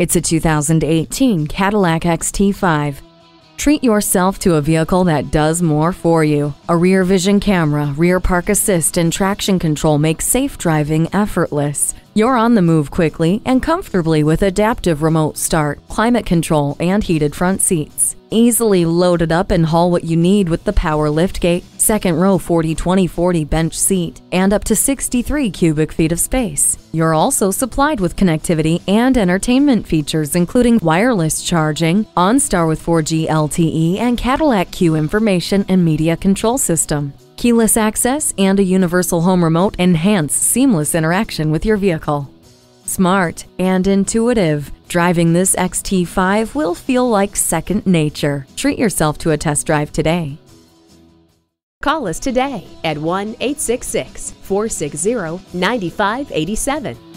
It's a 2018 Cadillac XT5. Treat yourself to a vehicle that does more for you. A rear vision camera, rear park assist, and traction control make safe driving effortless. You're on the move quickly and comfortably with adaptive remote start, climate control, and heated front seats. Easily load it up and haul what you need with the power liftgate, second row 40 20 40 bench seat, and up to 63 cubic feet of space. You're also supplied with connectivity and entertainment features, including wireless charging, OnStar with 4G LTE, and Cadillac CUE information and media control system. Keyless access and a universal home remote enhance seamless interaction with your vehicle. Smart and intuitive, driving this XT5 will feel like second nature. Treat yourself to a test drive today. Call us today at 1 866 460 9587